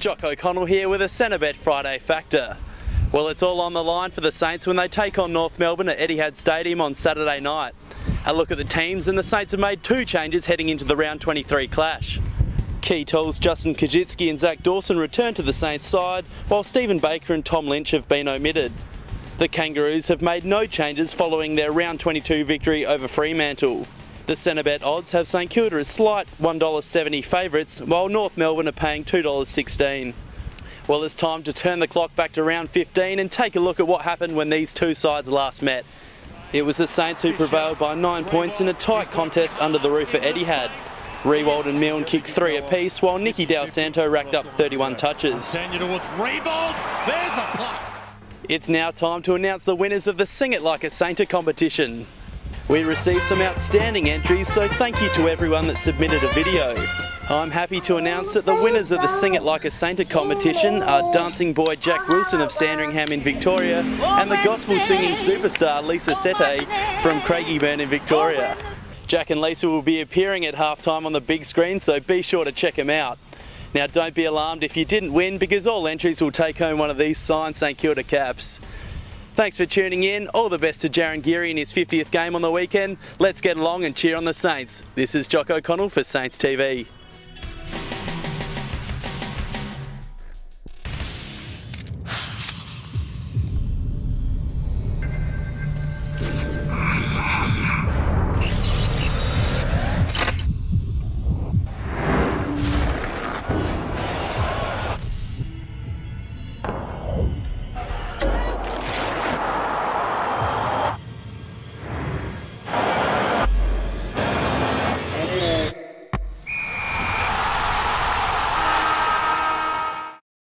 Jock O'Connell here with a Centrebet Friday Factor. Well, it's all on the line for the Saints when they take on North Melbourne at Etihad Stadium on Saturday night. A look at the teams and the Saints have made two changes heading into the round 23 clash. Key tools Justin Koschitzke and Zach Dawson return to the Saints side, while Steven Baker and Tom Lynch have been omitted. The Kangaroos have made no changes following their round 22 victory over Fremantle. The Centrebet odds have St Kilda as slight $1.70 favourites, while North Melbourne are paying $2.16. Well, it's time to turn the clock back to round 15 and take a look at what happened when these two sides last met. It was the Saints who prevailed by nine points in a tight contest under the roof at Etihad. Riewoldt and Milne kicked three apiece, while Nicky Dal Santo racked up 31 touches. It's now time to announce the winners of the Sing It Like a Sainter competition. We received some outstanding entries, so thank you to everyone that submitted a video. I'm happy to announce that the winners of the Sing It Like a Sainter competition are dancing boy Jack Wilson of Sandringham in Victoria and the gospel singing superstar Lisa Sette from Craigieburn in Victoria. Jack and Lisa will be appearing at halftime on the big screen, so be sure to check them out. Now don't be alarmed if you didn't win because all entries will take home one of these signed St Kilda caps. Thanks for tuning in. All the best to Jarryn Geary in his 50th game on the weekend. Let's get along and cheer on the Saints. This is Jock O'Connell for Saints TV.